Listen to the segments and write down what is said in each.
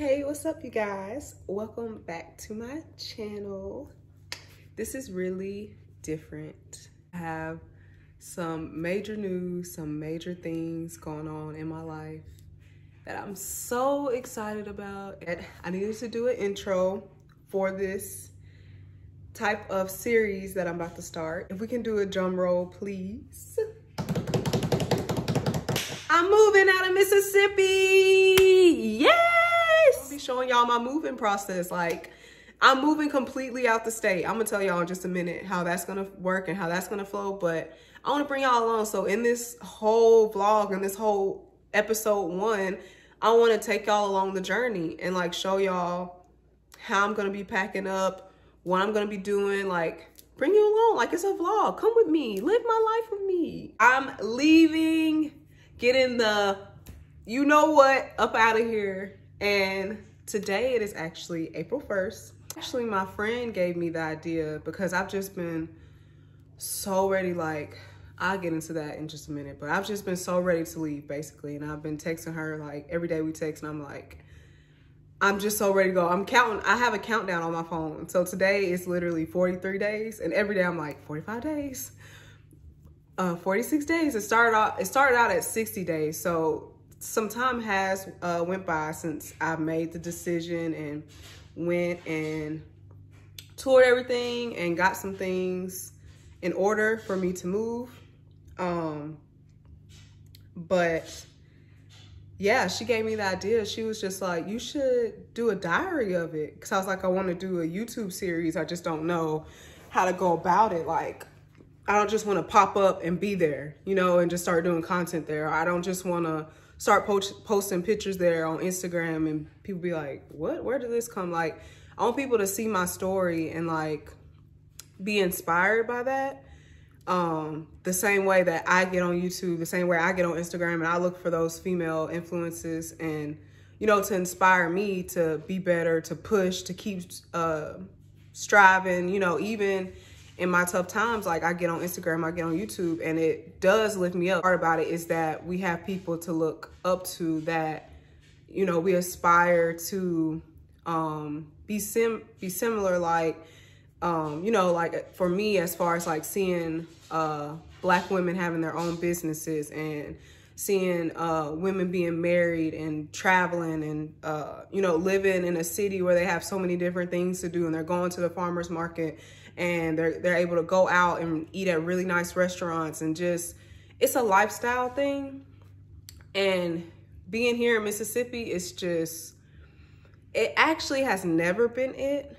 Hey, what's up you guys? Welcome back to my channel. This is really different. I have some major news, some major things going on in my life that I'm so excited about. I needed to do an intro for this type of series that I'm about to start. If we can do a drum roll, please. I'm moving out of Mississippi. Yes! Showing y'all my moving process. Like, I'm moving completely out the state. I'm gonna tell y'all in just a minute how that's gonna work and how that's gonna flow, but I wanna bring y'all along. So in this whole vlog and this whole episode one, I wanna take y'all along the journey and like show y'all how I'm gonna be packing up, what I'm gonna be doing, like bring you along. Like it's a vlog, come with me, live my life with me. I'm leaving, getting the, you know what, up out of here. And today it is actually April 1st. Actually, my friend gave me the idea because I've just been so ready, like, I'll get into that in just a minute, but I've just been so ready to leave basically. And I've been texting her like every day we text and I'm like, I'm just so ready to go. I'm counting, I have a countdown on my phone. So today is literally 43 days and every day I'm like 45 days, uh, 46 days. It started out, it started out at 60 days. So some time has uh, went by since I made the decision and went and toured everything and got some things in order for me to move. Um, but yeah, she gave me the idea. She was just like, you should do a diary of it. Cause I was like, I want to do a YouTube series. I just don't know how to go about it. Like, I don't just want to pop up and be there, you know, and just start doing content there. I don't just want to start post posting pictures there on Instagram and people be like, what, where did this come? Like, I want people to see my story and like be inspired by that. Um, the same way that I get on YouTube, the same way I get on Instagram and I look for those female influences and, you know, to inspire me to be better, to push, to keep uh, striving, you know, even in my tough times, like I get on Instagram, I get on YouTube, and it does lift me up. Part about it is that we have people to look up to that, you know, we aspire to um, be sim be similar, like, um, you know, like for me, as far as like seeing uh, black women having their own businesses and seeing uh, women being married and traveling and, uh, you know, living in a city where they have so many different things to do and they're going to the farmer's market and they're they're able to go out and eat at really nice restaurants and just it's a lifestyle thing. And being here in Mississippi it's just it actually has never been it.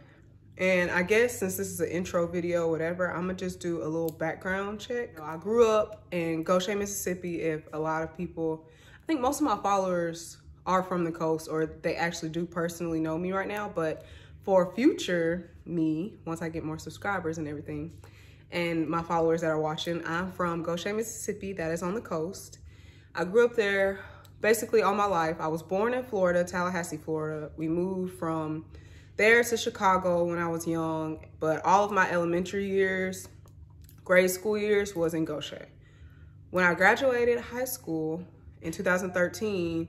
And I guess since this is an intro video, whatever, I'm gonna just do a little background check. I grew up in Gautier, Mississippi. If a lot of people, I think most of my followers are from the coast or they actually do personally know me right now. But for future me, once I get more subscribers and everything, and my followers that are watching, I'm from Gautier, Mississippi, that is on the coast. I grew up there basically all my life. I was born in Florida, Tallahassee, Florida. We moved from there to Chicago when I was young, but all of my elementary years, grade school years was in Gautier. When I graduated high school in 2013,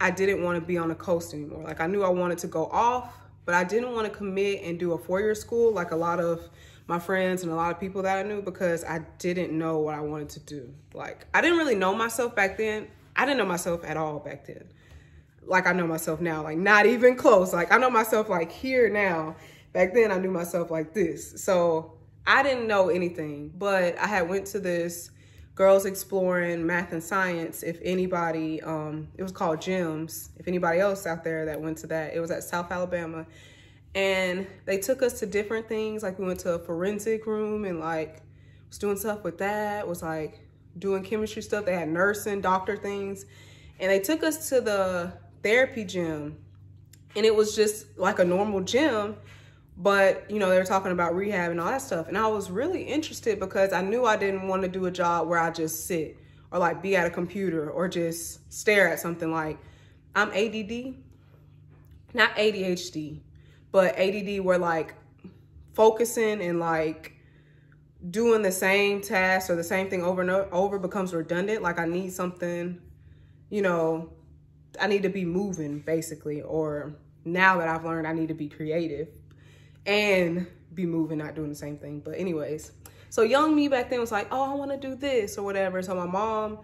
I didn't want to be on the coast anymore. Like I knew I wanted to go off but I didn't want to commit and do a four-year school like a lot of my friends and a lot of people that I knew because I didn't know what I wanted to do. Like, I didn't really know myself back then. I didn't know myself at all back then. Like I know myself now, like not even close. Like I know myself like here now. Back then I knew myself like this. So I didn't know anything, but I had went to this Girls Exploring Math and Science. If anybody, um, it was called GEMS. If anybody else out there that went to that, it was at South Alabama. And they took us to different things. Like we went to a forensic room and like was doing stuff with that, was like doing chemistry stuff. They had nursing, doctor things. And they took us to the therapy gym. And it was just like a normal gym but you know they were talking about rehab and all that stuff. And i was really interested because i knew i didn't want to do a job where i just sit or like be at a computer or just stare at something. Like i'm add not adhd but add where like focusing and like doing the same task or the same thing over and over becomes redundant. Like i need something you know I need to be moving basically, or now that I've learned I need to be creative and be moving, not doing the same thing. But anyways, so young me back then was like, oh, I want to do this or whatever. So my mom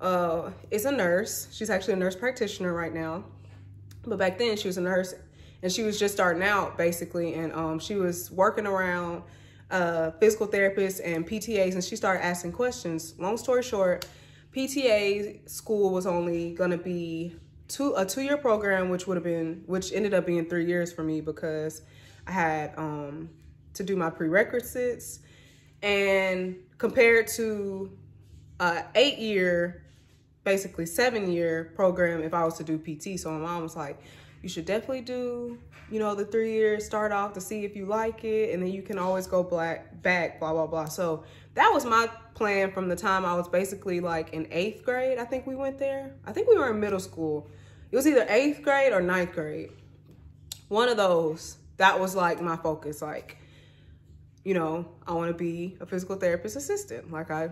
uh, is a nurse. She's actually a nurse practitioner right now. But back then she was a nurse and she was just starting out basically. And um, she was working around uh, physical therapists and PTAs and she started asking questions. Long story short, PTA school was only going to be two a two year program, which would have been which ended up being three years for me because I had um, to do my prerequisites, and compared to a eight year, basically seven year program, if I was to do PT. So my mom was like, you should definitely do, you know, the three years, start off to see if you like it, and then you can always go black back, blah, blah, blah. So that was my plan from the time I was basically like in eighth grade. I think we went there. I think we were in middle school. It was either eighth grade or ninth grade. One of those. That was like my focus. Like, you know, I want to be a physical therapist assistant. Like I,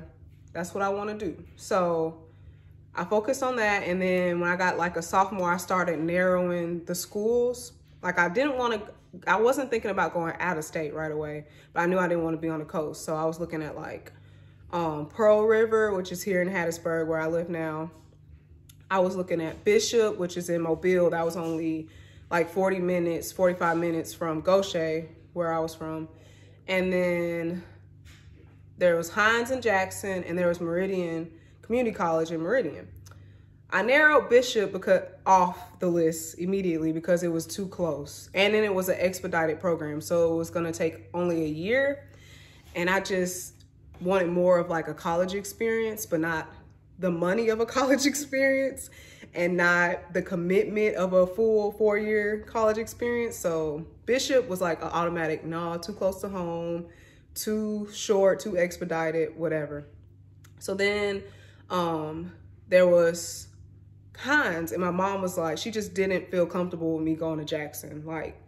that's what I want to do. So I focused on that. And then when I got like a sophomore, I started narrowing the schools. Like I didn't want to, I wasn't thinking about going out of state right away, but I knew I didn't want to be on the coast. So I was looking at like um, Pearl River, which is here in Hattiesburg where I live now. I was looking at Bishop, which is in Mobile. That was only like 40 minutes, 45 minutes from Gautier, where I was from. And then there was Hinds and Jackson, and there was Meridian Community College in Meridian. I narrowed Bishop because off the list immediately because it was too close. And then it was an expedited program. So it was gonna take only a year. And I just wanted more of like a college experience, but not the money of a college experience and not the commitment of a full four-year college experience. So Bishop was like an automatic, no, too close to home, too short, too expedited, whatever. So then um, there was Hinds and my mom was like, she just didn't feel comfortable with me going to Jackson. Like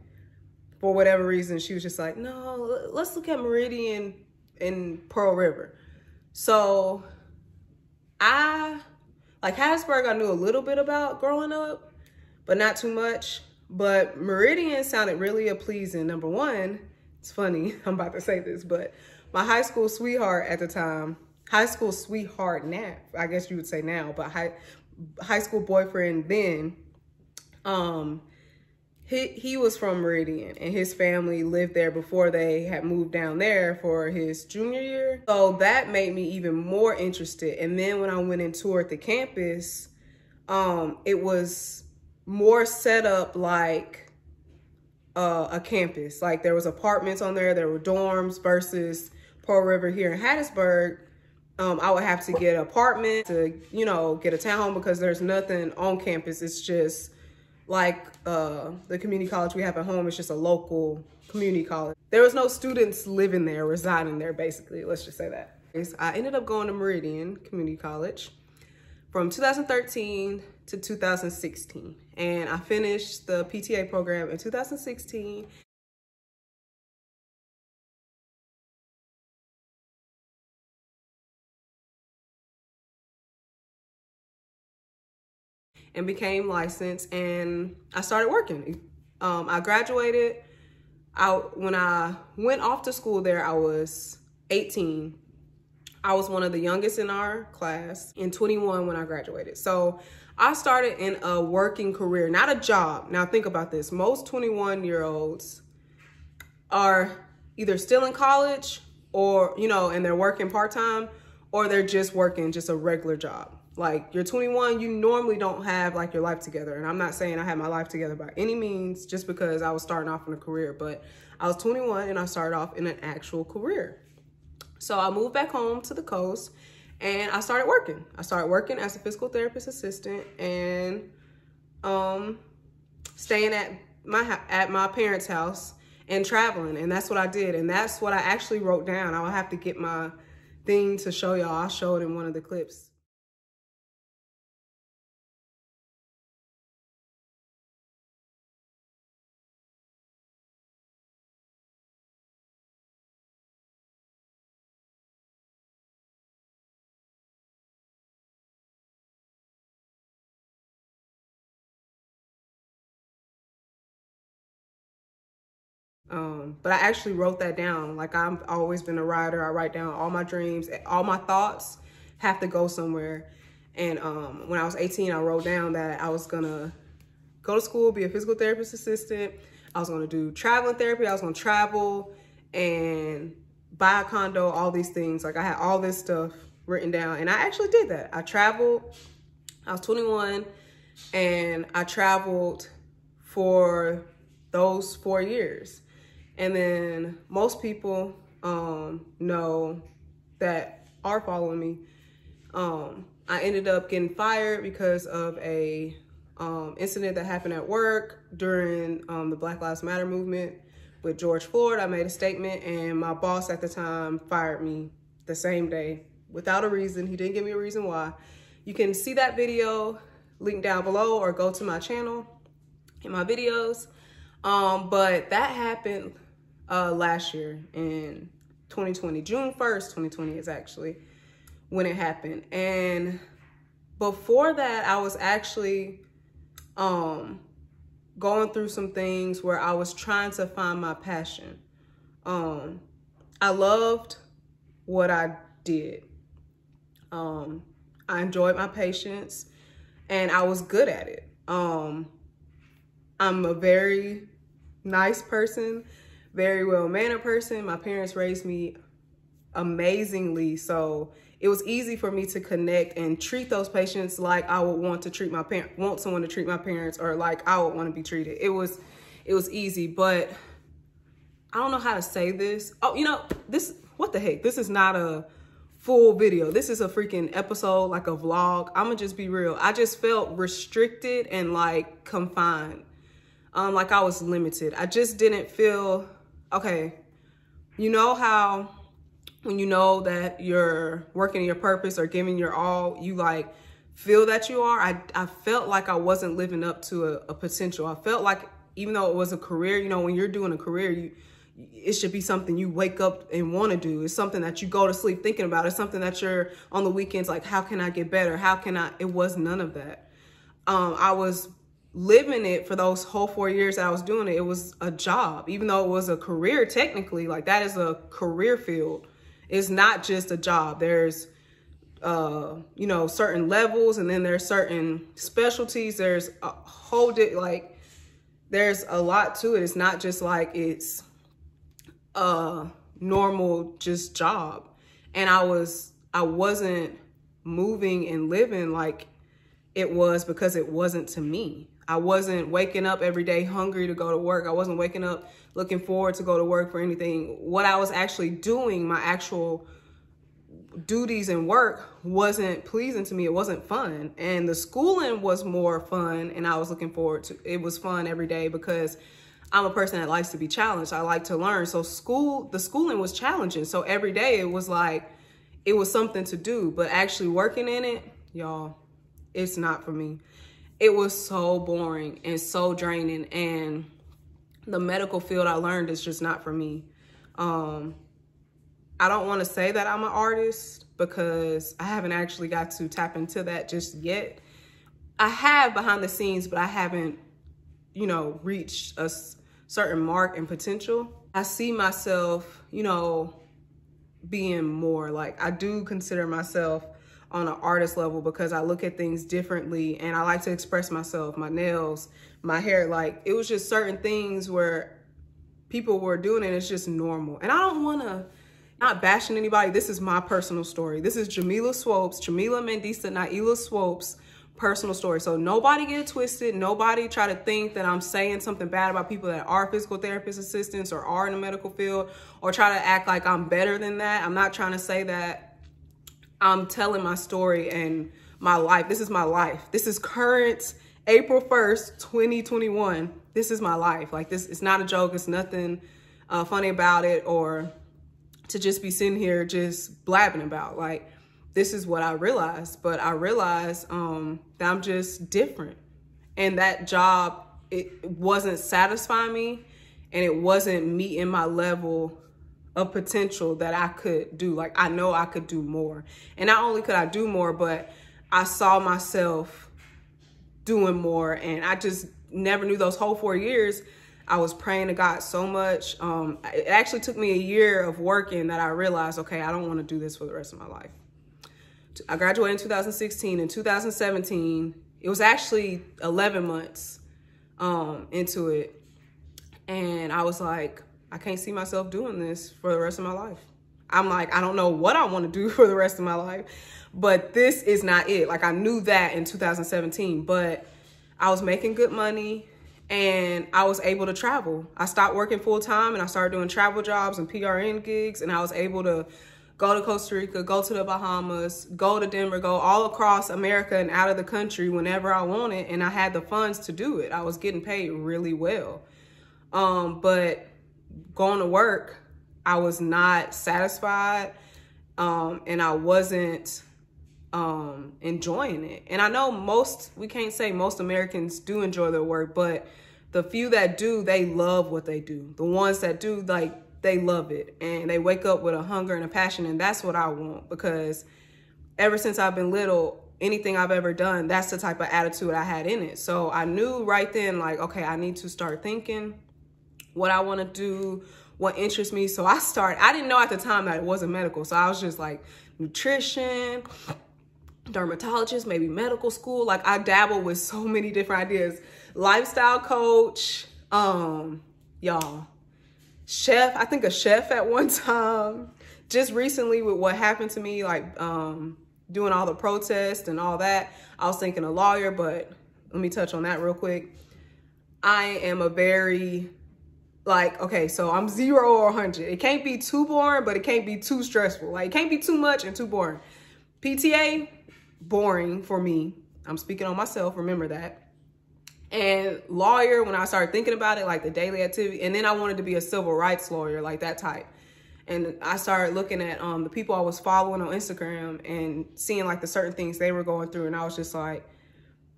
for whatever reason, she was just like, no, let's look at Meridian and Pearl River. So I, like Hattiesburg, I knew a little bit about growing up, but not too much. But Meridian sounded really a pleasing. Number one, it's funny, I'm about to say this, but my high school sweetheart at the time, high school sweetheart now, I guess you would say now, but high, high school boyfriend then, um, he, he was from Meridian and his family lived there before they had moved down there for his junior year. So that made me even more interested. And then when I went and toured the campus, um, it was more set up like uh, a campus. Like there was apartments on there, there were dorms versus Pearl River here in Hattiesburg. Um, I would have to get an apartment to, you know, get a townhome because there's nothing on campus. It's just like uh, the community college we have at home. It's just a local community college. There was no students living there, residing there, basically. Let's just say that. I ended up going to Meridian Community College from 2013 to 2016. And I finished the PTA program in 2016 and became licensed and I started working. Um, I graduated. I, when I went off to school there, I was 18. I was one of the youngest in our class and 21 when I graduated. So I started in a working career, not a job. Now think about this. Most 21 year olds are either still in college or, you know, and they're working part-time or they're just working just a regular job. Like you're 21, you normally don't have like your life together. And I'm not saying I had my life together by any means just because I was starting off in a career, but I was 21 and I started off in an actual career. So I moved back home to the coast and I started working. I started working as a physical therapist assistant and um, staying at my at my parents' house and traveling. And that's what I did. And that's what I actually wrote down. I'll have to get my thing to show y'all. I'll show it in one of the clips. Um, but I actually wrote that down. Like I've always been a writer. I write down all my dreams, all my thoughts have to go somewhere. And um, when I was 18, I wrote down that I was gonna go to school, be a physical therapist assistant. I was gonna do traveling therapy. I was gonna travel and buy a condo, all these things. Like I had all this stuff written down and I actually did that. I traveled, I was 21 and I traveled for those four years. And then most people um, know that are following me. Um, I ended up getting fired because of a um, incident that happened at work during um, the Black Lives Matter movement with George Floyd. I made a statement and my boss at the time fired me the same day without a reason. He didn't give me a reason why. You can see that video linked down below or go to my channel in my videos. Um, but that happened uh, last year in 2020. June 1st, 2020 is actually when it happened. And before that, I was actually um, going through some things where I was trying to find my passion. Um, I loved what I did. Um, I enjoyed my patients and I was good at it. Um, I'm a very nice person very well-mannered person. My parents raised me amazingly. So it was easy for me to connect and treat those patients like I would want to treat my parent, want someone to treat my parents or like I would want to be treated. It was, it was easy, but I don't know how to say this. Oh, you know, this, what the heck? This is not a full video. This is a freaking episode, like a vlog. I'm gonna just be real. I just felt restricted and like confined. Um, like I was limited. I just didn't feel okay, you know how when you know that you're working your purpose or giving your all, you like feel that you are. I, I felt like I wasn't living up to a, a potential. I felt like even though it was a career, you know, when you're doing a career, you it should be something you wake up and want to do. It's something that you go to sleep thinking about. It's something that you're on the weekends like, how can I get better? How can I? It was none of that. Um, I was living it for those whole four years I was doing it, it was a job, even though it was a career technically, like that is a career field. It's not just a job. There's, uh, you know, certain levels and then there's certain specialties. There's a whole, like, there's a lot to it. It's not just like it's a normal just job. And I was, I wasn't moving and living like it was because it wasn't to me. I wasn't waking up every day hungry to go to work. I wasn't waking up looking forward to go to work for anything. What I was actually doing, my actual duties and work wasn't pleasing to me. It wasn't fun. And the schooling was more fun and I was looking forward to it was fun every day because I'm a person that likes to be challenged. I like to learn. So school the schooling was challenging. So every day it was like it was something to do, but actually working in it, y'all, it's not for me it was so boring and so draining and the medical field I learned is just not for me. Um, I don't want to say that I'm an artist because I haven't actually got to tap into that just yet. I have behind the scenes, but I haven't, you know, reached a certain mark and potential. I see myself, you know, being more like I do consider myself on an artist level because I look at things differently and I like to express myself, my nails, my hair. Like it was just certain things where people were doing it. It's just normal. And I don't want to, not bashing anybody. This is my personal story. This is Jamila Swopes, Jamila Mendisa Naila Swopes personal story. So nobody get twisted. Nobody try to think that I'm saying something bad about people that are physical therapist assistants or are in the medical field or try to act like I'm better than that. I'm not trying to say that I'm telling my story and my life. This is my life. This is current April 1st, 2021. This is my life. Like this, it's not a joke. It's nothing uh, funny about it or to just be sitting here just blabbing about. Like this is what I realized. But I realized um, that I'm just different. And that job, it wasn't satisfying me and it wasn't meeting my level of potential that I could do. Like I know I could do more. And not only could I do more, but I saw myself doing more and I just never knew those whole four years. I was praying to God so much. Um, it actually took me a year of working that I realized, okay, I don't want to do this for the rest of my life. I graduated in 2016. In 2017, it was actually 11 months um, into it. And I was like, I can't see myself doing this for the rest of my life. I'm like, I don't know what I want to do for the rest of my life, but this is not it. Like I knew that in 2017, but I was making good money and I was able to travel. I stopped working full time and I started doing travel jobs and PRN gigs and I was able to go to Costa Rica, go to the Bahamas, go to Denver, go all across America and out of the country whenever I wanted. And I had the funds to do it. I was getting paid really well. Um, but going to work, I was not satisfied um, and I wasn't um, enjoying it. And I know most, we can't say most Americans do enjoy their work, but the few that do, they love what they do. The ones that do, like, they love it and they wake up with a hunger and a passion. And that's what I want because ever since I've been little, anything I've ever done, that's the type of attitude I had in it. So I knew right then, like, okay, I need to start thinking what I want to do, what interests me. So I started, I didn't know at the time that it wasn't medical. So I was just like nutrition, dermatologist, maybe medical school. Like I dabble with so many different ideas. Lifestyle coach, um, y'all, chef, I think a chef at one time. Just recently with what happened to me, like um, doing all the protests and all that, I was thinking a lawyer, but let me touch on that real quick. I am a very like, okay, so I'm zero or 100. It can't be too boring, but it can't be too stressful. Like, it can't be too much and too boring. PTA, boring for me. I'm speaking on myself, remember that. And lawyer, when I started thinking about it, like the daily activity, and then I wanted to be a civil rights lawyer, like that type. And I started looking at um, the people I was following on Instagram and seeing like the certain things they were going through. And I was just like,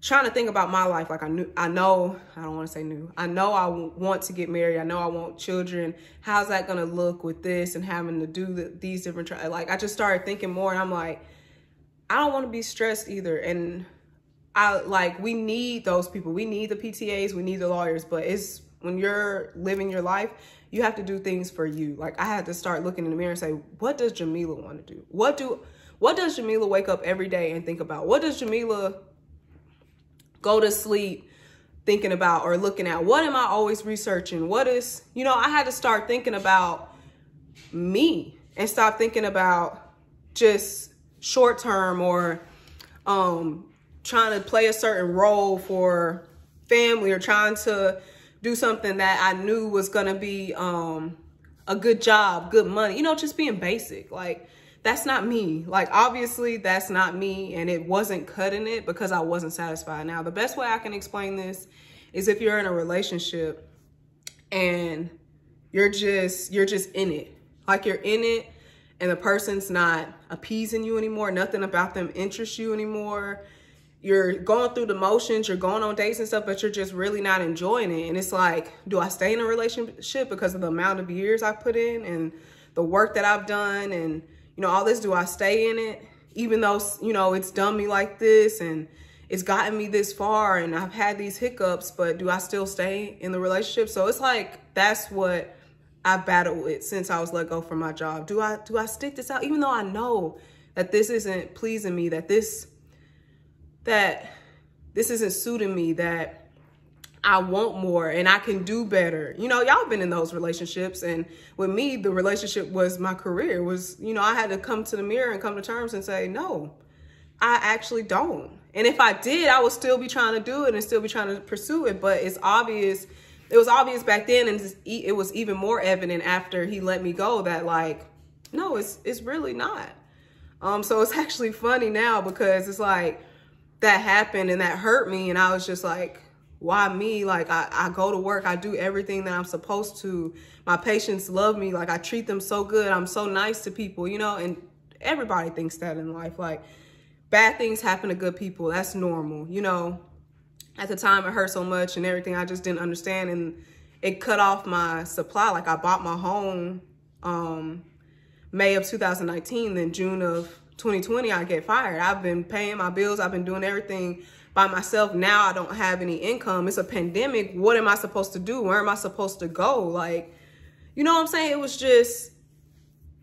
trying to think about my life like i knew i know i don't want to say new i know i want to get married i know i want children. How's that going to look with this and having to do the, these different like i just started thinking more and i'm like i don't want to be stressed either. And i like we need those people. We need the ptas we need the lawyers but it's when you're living your life you have to do things for you. Like i had to start looking in the mirror and say what does jamila want to do? What do what does jamila wake up every day and think about? What does jamila go to sleep thinking about or looking at what am I always researching? What is, you know, I had to start thinking about me and stop thinking about just short term or um, trying to play a certain role for family or trying to do something that I knew was going to be um, a good job, good money, you know, just being basic. Like, that's not me. Like, obviously, that's not me, and it wasn't cutting it because I wasn't satisfied. Now, the best way I can explain this is if you're in a relationship and you're just you're just in it. Like you're in it and the person's not appeasing you anymore. Nothing about them interests you anymore. You're going through the motions, you're going on dates and stuff, but you're just really not enjoying it. And it's like, do I stay in a relationship because of the amount of years I put in and the work that I've done and you know, all this, do I stay in it? Even though, you know, it's done me like this and it's gotten me this far and I've had these hiccups, but do I still stay in the relationship? So it's like, that's what I've battled with since I was let go from my job. Do I, do I stick this out? Even though I know that this isn't pleasing me, that this, that this isn't suiting me, that I want more and I can do better. You know, y'all been in those relationships and with me, the relationship was my career was, you know, I had to come to the mirror and come to terms and say, no, I actually don't. And if I did, I would still be trying to do it and still be trying to pursue it. But it's obvious, it was obvious back then and it was even more evident after he let me go that like, no, it's, it's really not. Um, so it's actually funny now because it's like that happened and that hurt me. And I was just like, why me? Like I, I go to work, I do everything that I'm supposed to. My patients love me. Like I treat them so good. I'm so nice to people, you know, and everybody thinks that in life. Like bad things happen to good people. That's normal, you know. At the time it hurt so much and everything I just didn't understand and it cut off my supply. Like I bought my home um May of 2019, then June of 2020 I get fired. I've been paying my bills, I've been doing everything by myself. Now I don't have any income. It's a pandemic. What am I supposed to do? Where am I supposed to go? Like, you know what I'm saying? It was just,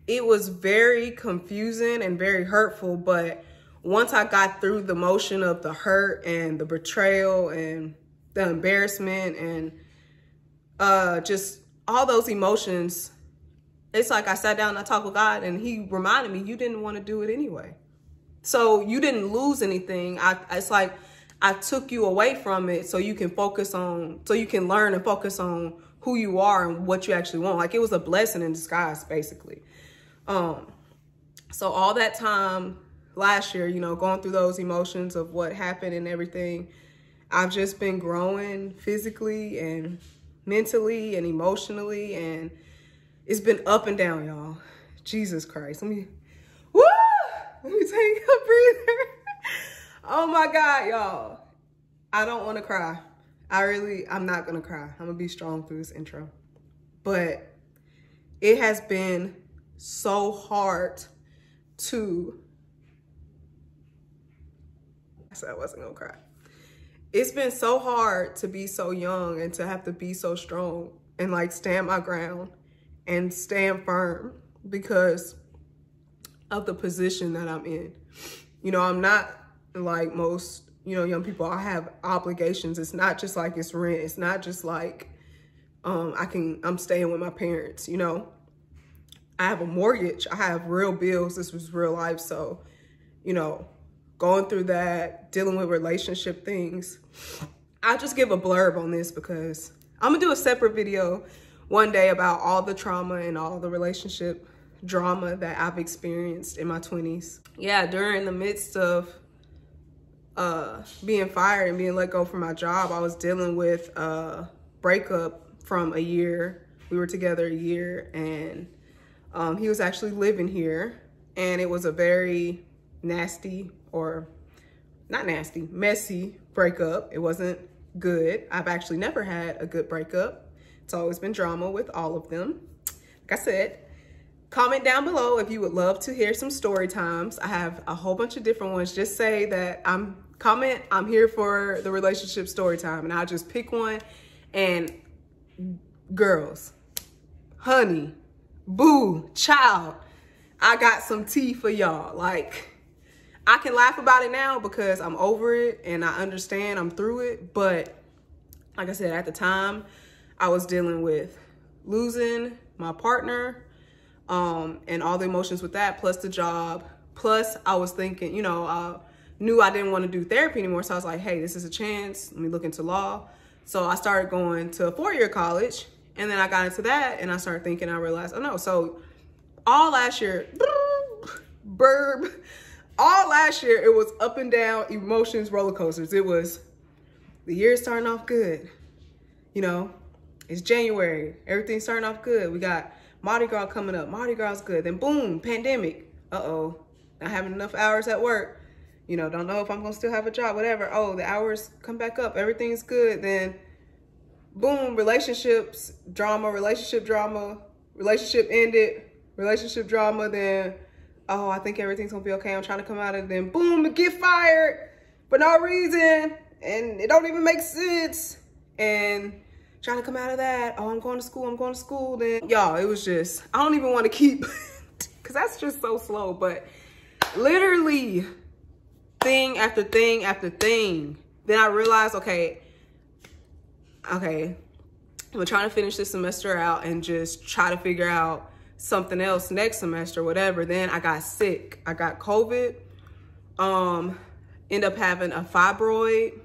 it was very confusing and very hurtful. But once I got through the motion of the hurt and the betrayal and the embarrassment and uh, just all those emotions, it's like I sat down and I talked with God and he reminded me, you didn't want to do it anyway. So you didn't lose anything. I, it's like I took you away from it so you can focus on, so you can learn and focus on who you are and what you actually want. Like it was a blessing in disguise, basically. Um, so all that time last year, you know, going through those emotions of what happened and everything, I've just been growing physically and mentally and emotionally and it's been up and down, y'all. Jesus Christ. Let me, woo! Let me take a breather. oh my God, y'all. I don't want to cry. I really, I'm not going to cry. I'm going to be strong through this intro. But it has been so hard to, I said I wasn't going to cry. It's been so hard to be so young and to have to be so strong and like stand my ground and stand firm because of the position that I'm in. You know, I'm not like most, you know, young people. I have obligations. It's not just like it's rent. It's not just like um, I can, I'm staying with my parents, you know. I have a mortgage. I have real bills. This was real life. So, you know, going through that, dealing with relationship things. I'll just give a blurb on this because I'm gonna do a separate video one day about all the trauma and all the relationship drama that I've experienced in my 20s. Yeah, during the midst of uh, being fired and being let go from my job, I was dealing with a breakup from a year. We were together a year and um, he was actually living here and it was a very nasty or not nasty, messy breakup. It wasn't good. I've actually never had a good breakup. It's always been drama with all of them. Like I said, comment down below if you would love to hear some story times. I have a whole bunch of different ones. Just say that I'm, comment, I'm here for the relationship story time and I'll just pick one. And girls, honey, boo, child, I got some tea for y'all. Like, I can laugh about it now because I'm over it and I understand I'm through it. But like I said, at the time, I was dealing with losing my partner um, and all the emotions with that, plus the job. Plus, I was thinking, you know, I knew I didn't want to do therapy anymore. So I was like, hey, this is a chance. Let me look into law. So I started going to a four-year college. And then I got into that and I started thinking, I realized, oh no. So all last year, burb, all last year, it was up and down emotions, roller coasters. It was the year starting off good. You know, it's January. Everything's starting off good. We got Mardi Gras coming up. Mardi Gras good. Then boom, pandemic. Uh-oh. Not having enough hours at work. You know, don't know if I'm going to still have a job, whatever. Oh, the hours come back up. Everything's good. Then boom, relationships, drama, relationship drama, relationship ended, relationship drama. Then, oh, I think everything's going to be okay. I'm trying to come out of it. Then boom, get fired for no reason. And it don't even make sense. And trying to come out of that. Oh, I'm going to school, I'm going to school. Then y'all, it was just, I don't even want to keep, cause that's just so slow, but literally thing after thing after thing. Then I realized, okay, okay, I'm trying to finish this semester out and just try to figure out something else next semester, whatever. Then I got sick. I got COVID. Um, end up having a fibroid.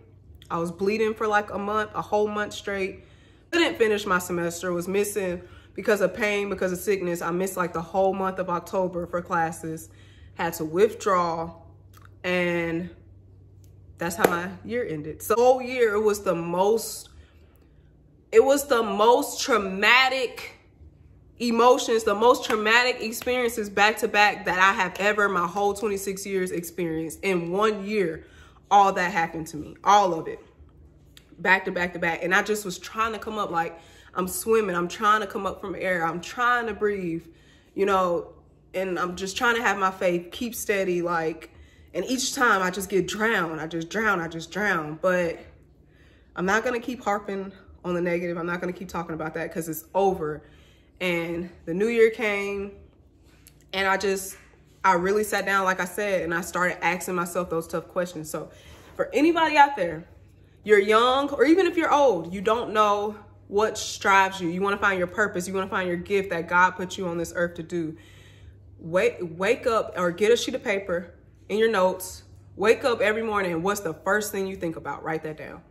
I was bleeding for like a month, a whole month straight couldn't finish my semester, was missing because of pain, because of sickness. I missed like the whole month of October for classes, had to withdraw, and that's how my year ended. So whole year, it was the most, it was the most traumatic emotions, the most traumatic experiences back to back that I have ever, my whole 26 years experienced. In one year, all that happened to me, all of it back to back to back. And I just was trying to come up like I'm swimming. I'm trying to come up from air. I'm trying to breathe, you know, and I'm just trying to have my faith, keep steady. Like And each time I just get drowned. I just drown. I just drown. But I'm not going to keep harping on the negative. I'm not going to keep talking about that because it's over. And the new year came and I just, I really sat down, like I said, and I started asking myself those tough questions. So for anybody out there, you're young or even if you're old, you don't know what strives you. You want to find your purpose. You want to find your gift that God put you on this earth to do. Wake, wake up or get a sheet of paper in your notes. Wake up every morning. What's the first thing you think about? Write that down.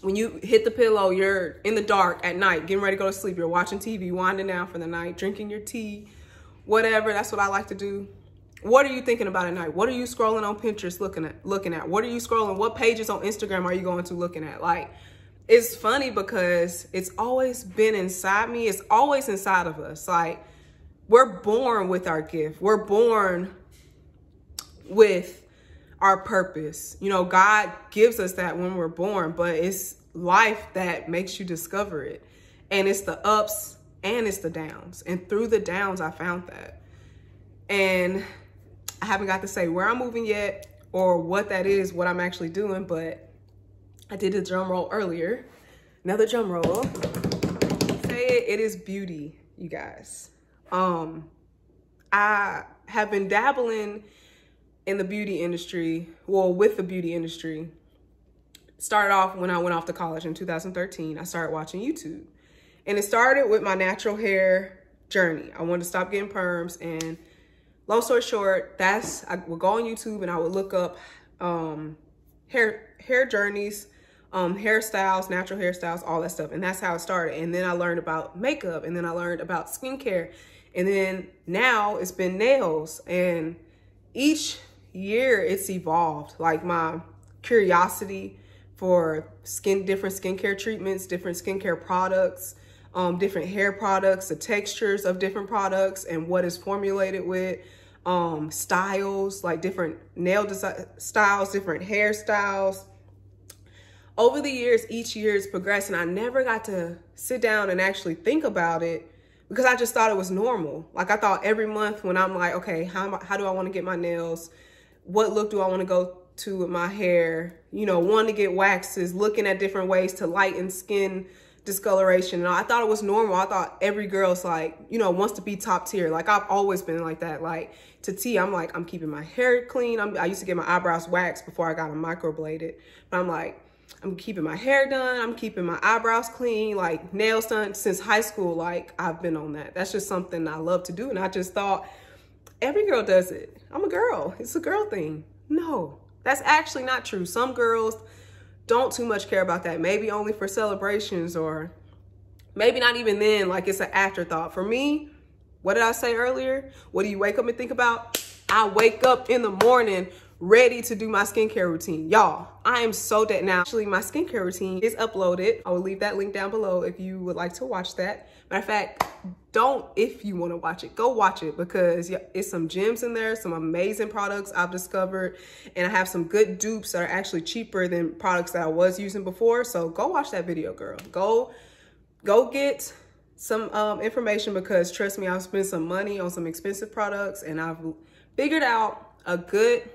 When you hit the pillow, you're in the dark at night, getting ready to go to sleep. You're watching TV, winding down for the night, drinking your tea, whatever. That's what I like to do. What are you thinking about at night? What are you scrolling on Pinterest looking at? Looking at? What are you scrolling? What pages on Instagram are you going to looking at? Like, it's funny because it's always been inside me. It's always inside of us. Like, we're born with our gift. We're born with our purpose. You know, God gives us that when we're born, but it's life that makes you discover it. And it's the ups and it's the downs. And through the downs, I found that. And I haven't got to say where I'm moving yet or what that is, what I'm actually doing, but I did a drum roll earlier. Another drum roll. Say it, it is beauty, you guys. Um, I have been dabbling in the beauty industry, well, with the beauty industry. Started off when I went off to college in 2013. I started watching YouTube. And it started with my natural hair journey. I wanted to stop getting perms. And long story short, that's, I would go on YouTube and I would look up um, hair, hair journeys, um, hairstyles, natural hairstyles, all that stuff. And that's how it started. And then I learned about makeup and then I learned about skincare. And then now it's been nails. And each year it's evolved. Like my curiosity for skin, different skincare treatments, different skincare products, um, different hair products, the textures of different products and what is formulated with, um, styles, like different nail styles, different hairstyles. Over the years, each year is progressing. I never got to sit down and actually think about it because I just thought it was normal. Like I thought every month when I'm like, okay, how, how do I want to get my nails? What look do I want to go to with my hair? You know, wanting to get waxes, looking at different ways to lighten skin discoloration. And I thought it was normal. I thought every girl's like, you know, wants to be top tier. Like I've always been like that. Like to T, I'm like, I'm keeping my hair clean. I'm, I used to get my eyebrows waxed before I got them microbladed. But I'm like, I'm keeping my hair done. I'm keeping my eyebrows clean, like nails done since high school. Like I've been on that. That's just something I love to do. And I just thought every girl does it. I'm a girl. It's a girl thing. No, that's actually not true. Some girls don't too much care about that. Maybe only for celebrations or maybe not even then, like it's an afterthought. For me, what did I say earlier? What do you wake up and think about? I wake up in the morning ready to do my skincare routine. Y'all, I am so dead now. Actually, my skincare routine is uploaded. I will leave that link down below if you would like to watch that. Matter of fact, don't if you want to watch it, go watch it because it's some gems in there, some amazing products I've discovered, and I have some good dupes that are actually cheaper than products that I was using before. So go watch that video, girl. Go, go get some um, information because trust me, I've spent some money on some expensive products and I've figured out a good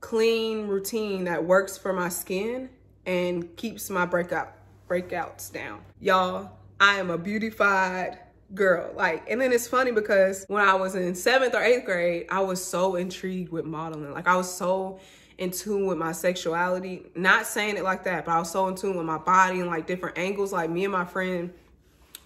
clean routine that works for my skin and keeps my breakout breakouts down. Y'all, I am a beautified girl. Like, and then it's funny because when I was in seventh or eighth grade, I was so intrigued with modeling. Like I was so in tune with my sexuality. Not saying it like that, but I was so in tune with my body and like different angles. Like me and my friend,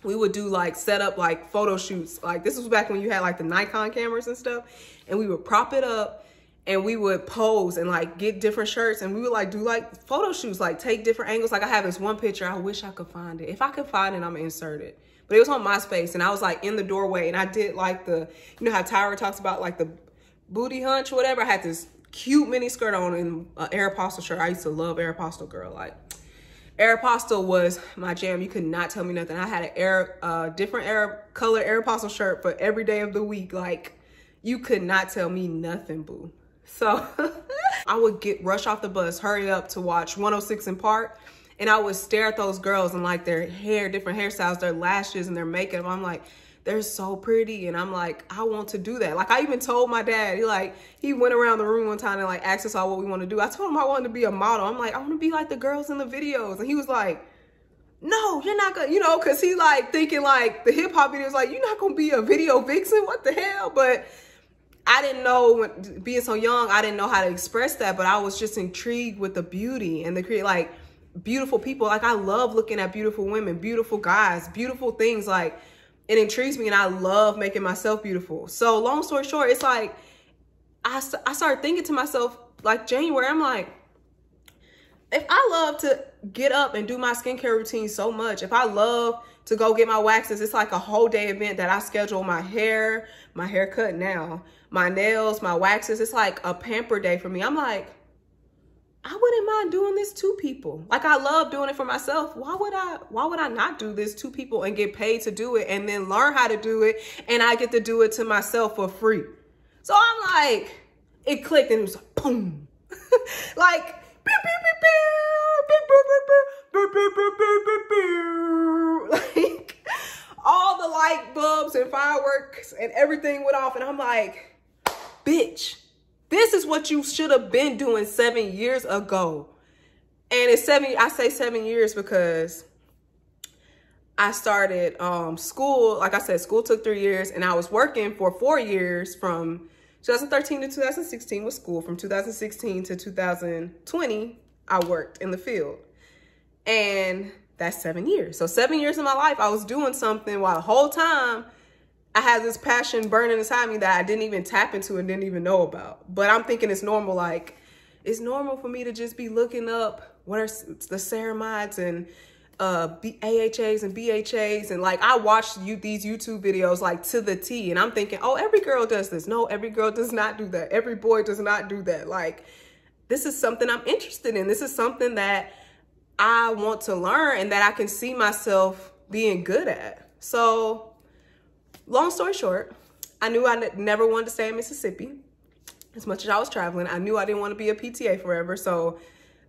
we would do like set up like photo shoots. Like this was back when you had like the Nikon cameras and stuff. And we would prop it up and we would pose and like get different shirts and we would like do like photo shoots, like take different angles. Like I have this one picture, I wish I could find it. If I could find it, I'm gonna insert it. But it was on MySpace and I was like in the doorway and I did like the, you know how Tyra talks about like the booty hunch or whatever. I had this cute mini skirt on and an Aeropostale shirt. I used to love Aeropostale girl. Like Aeropostale was my jam. You could not tell me nothing. I had an air, uh, different air color Aeropostale shirt for every day of the week. Like you could not tell me nothing, boo. So I would get rush off the bus, hurry up to watch 106 & Park. And I would stare at those girls and like their hair, different hairstyles, their lashes and their makeup. I'm like, they're so pretty. And I'm like, I want to do that. Like I even told my dad, he like, he went around the room one time and like asked us all what we want to do. I told him I wanted to be a model. I'm like, I want to be like the girls in the videos. And he was like, no, you're not gonna, you know, cause he like thinking like the hip hop videos, like, you're not gonna be a video vixen. What the hell? But I didn't know when being so young, I didn't know how to express that, but I was just intrigued with the beauty and the create like beautiful people. Like I love looking at beautiful women, beautiful guys, beautiful things. Like it intrigues me and I love making myself beautiful. So long story short, it's like, I, I started thinking to myself, like January, I'm like, if I love to get up and do my skincare routine so much, if I love to go get my waxes, it's like a whole day event that I schedule my hair, my haircut now, my nails, my waxes. It's like a pamper day for me. I'm like, I wouldn't mind doing this to people. Like I love doing it for myself. Why would I why would I not do this to people and get paid to do it and then learn how to do it and I get to do it to myself for free. So I'm like, it clicked and it was like boom. like like all the light bulbs and fireworks and everything went off and I'm like, bitch, this is what you should have been doing seven years ago. And it's seven, I say seven years because I started um, school. Like I said, school took three years and I was working for four years from 2013 to 2016 with school. From 2016 to 2020, I worked in the field. And that's seven years. So seven years of my life, I was doing something while the whole time I had this passion burning inside me that I didn't even tap into and didn't even know about. But I'm thinking it's normal. Like, it's normal for me to just be looking up what are the ceramides and uh, B AHAs and BHAs. And like, I watched you, these YouTube videos like to the T. And I'm thinking, oh, every girl does this. No, every girl does not do that. Every boy does not do that. Like, this is something I'm interested in. This is something that I want to learn and that I can see myself being good at. So long story short, I knew I never wanted to stay in Mississippi. As much as I was traveling, I knew I didn't want to be a PTA forever. So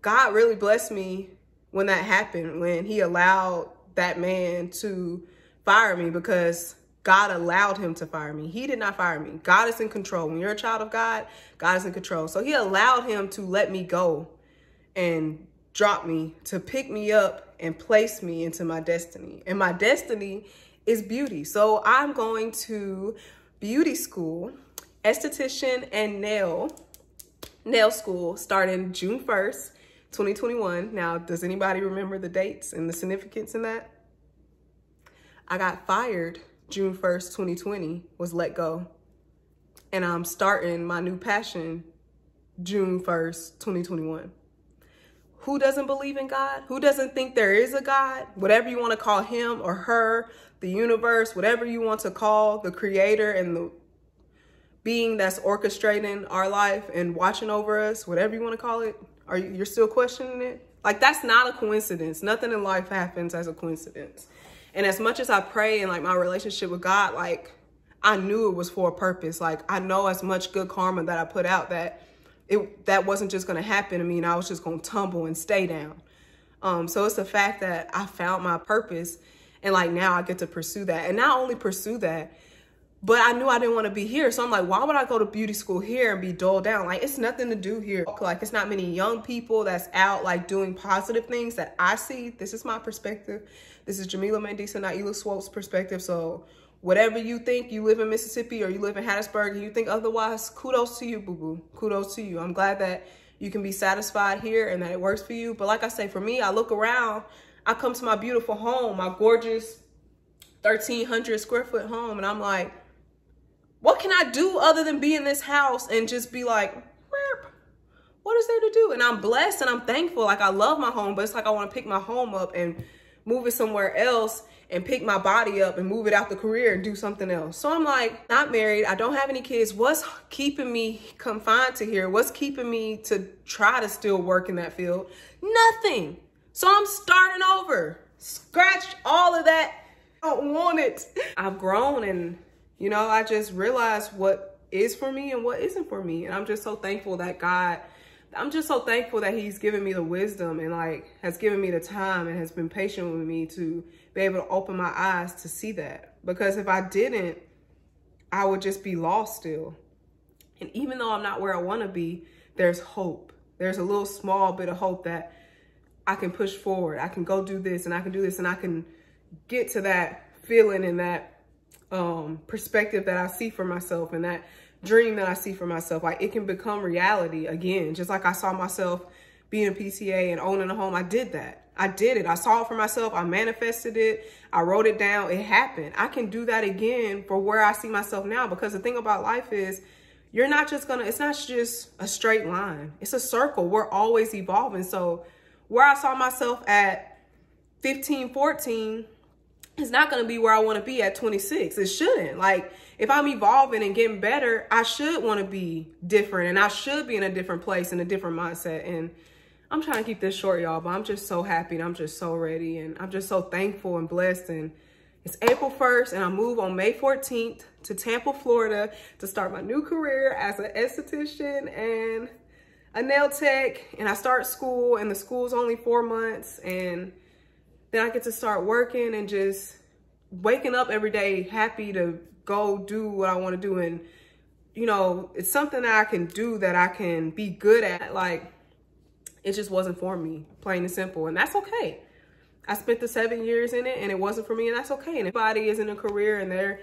God really blessed me when that happened, when he allowed that man to fire me because God allowed him to fire me. He did not fire me. God is in control. When you're a child of God, God is in control. So he allowed him to let me go and drop me, to pick me up and place me into my destiny. And my destiny is beauty. So I'm going to beauty school, esthetician and nail, nail school starting June 1st, 2021. Now, does anybody remember the dates and the significance in that? I got fired June 1st, 2020, was let go. And I'm starting my new passion June 1st, 2021. Who doesn't believe in God? Who doesn't think there is a God? Whatever you want to call him or her, the universe, whatever you want to call the creator and the being that's orchestrating our life and watching over us, whatever you want to call it, are you you're still questioning it? Like that's not a coincidence. Nothing in life happens as a coincidence. And as much as I pray and like my relationship with God, like I knew it was for a purpose. Like I know as much good karma that I put out that it that wasn't just gonna happen to me and I was just gonna tumble and stay down. Um, so it's the fact that I found my purpose and like now I get to pursue that. And not only pursue that, but I knew I didn't want to be here. So I'm like, why would I go to beauty school here and be dulled down? Like, it's nothing to do here. Like, it's not many young people that's out, like, doing positive things that I see. This is my perspective. This is Jamila Mandisa Naila Swopes' perspective. So whatever you think, you live in Mississippi or you live in Hattiesburg and you think otherwise, kudos to you, boo-boo. Kudos to you. I'm glad that you can be satisfied here and that it works for you. But like I say, for me, I look around I come to my beautiful home, my gorgeous 1300 square foot home, and I'm like, what can I do other than be in this house and just be like, what is there to do? And I'm blessed and I'm thankful. Like I love my home, but it's like I want to pick my home up and move it somewhere else and pick my body up and move it out the career and do something else. So I'm like, not married. I don't have any kids. What's keeping me confined to here? What's keeping me to try to still work in that field? Nothing. So I'm starting over. Scratch all of that. I don't want it. I've grown and, you know, I just realized what is for me and what isn't for me. And I'm just so thankful that God I'm just so thankful that he's given me the wisdom and like has given me the time and has been patient with me to be able to open my eyes to see that. Because if I didn't, I would just be lost still. And even though I'm not where I want to be, there's hope. There's a little small bit of hope that I can push forward. I can go do this and I can do this and I can get to that feeling and that um, perspective that I see for myself and that dream that I see for myself. Like it can become reality again, just like I saw myself being a PTA and owning a home. I did that. I did it. I saw it for myself. I manifested it. I wrote it down. It happened. I can do that again for where I see myself now because the thing about life is you're not just going to, it's not just a straight line. It's a circle. We're always evolving. So where I saw myself at 15, 14 is not going to be where I want to be at 26. It shouldn't. Like if I'm evolving and getting better, I should want to be different and I should be in a different place and a different mindset. And I'm trying to keep this short, y'all, but I'm just so happy and I'm just so ready and I'm just so thankful and blessed. And it's April 1st and I move on May 14th to Tampa, Florida to start my new career as an esthetician and a nail tech. And I start school and the school's only four months and then I get to start working and just waking up every day happy to go do what I want to do. And, you know, it's something that I can do that I can be good at. Like, it just wasn't for me, plain and simple. And that's okay. I spent the seven years in it and it wasn't for me and that's okay. And if anybody is in a career and they're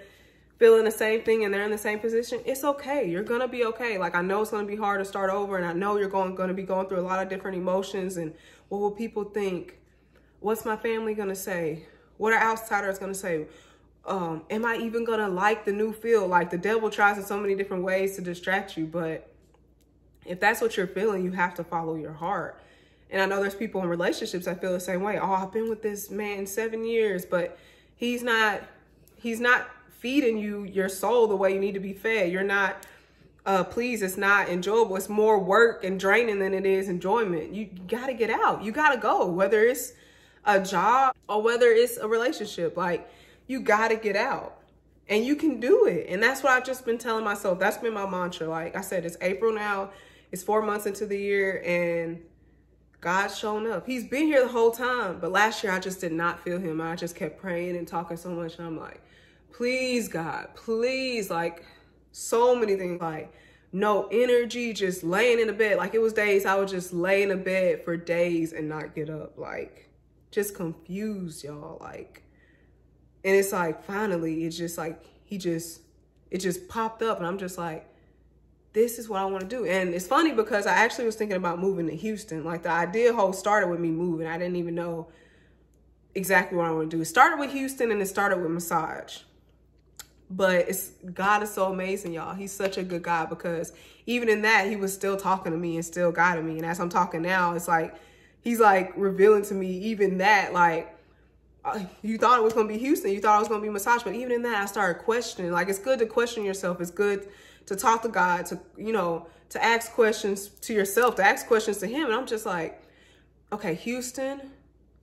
feeling the same thing and they're in the same position, it's okay. You're gonna be okay. Like I know it's gonna be hard to start over and I know you're going gonna be going through a lot of different emotions and what will people think? What's my family gonna say? What are outsiders gonna say? Um, am I even gonna like the new field? Like the devil tries in so many different ways to distract you, but if that's what you're feeling, you have to follow your heart. And I know there's people in relationships that feel the same way. Oh, I've been with this man seven years, but he's not, he's not feeding you your soul the way you need to be fed. You're not uh, please, it's not enjoyable. It's more work and draining than it is enjoyment. You got to get out. You got to go, whether it's a job or whether it's a relationship. Like, you got to get out and you can do it. And that's what I've just been telling myself. That's been my mantra. Like I said, it's April now. It's four months into the year and God's shown up. He's been here the whole time. But last year I just did not feel him. I just kept praying and talking so much. And I'm like, please God, please. Like so many things like no energy, just laying in the bed. Like it was days I would just lay in the bed for days and not get up. Like just confused, y'all. Like, and it's like finally, it's just like he just, it just popped up and I'm just like, this is what I want to do. And it's funny because I actually was thinking about moving to Houston. Like the idea whole started with me moving. I didn't even know exactly what I want to do. It started with Houston and it started with massage. But it's God is so amazing, y'all. He's such a good God because even in that, he was still talking to me and still guiding me. And as I'm talking now, it's like he's like revealing to me even that, like, uh, you thought it was going to be Houston. You thought it was going to be massage. But even in that, I started questioning. Like, it's good to question yourself. It's good to talk to God, to, you know, to ask questions to yourself, to ask questions to him. And I'm just like, okay, Houston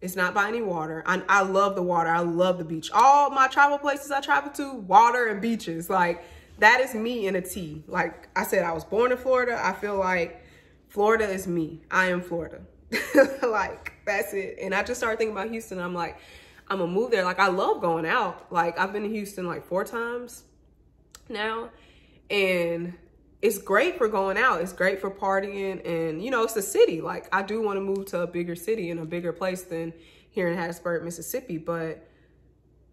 is not by any water. I, I love the water. I love the beach. All my travel places I travel to, water and beaches. Like that is me in a T. Like I said, I was born in Florida. I feel like Florida is me. I am Florida. like that's it. And I just started thinking about Houston. I'm like, I'm gonna move there. Like I love going out. Like I've been to Houston like four times now and it's great for going out. It's great for partying and, you know, it's a city. Like, I do want to move to a bigger city and a bigger place than here in Hattiesburg, Mississippi. But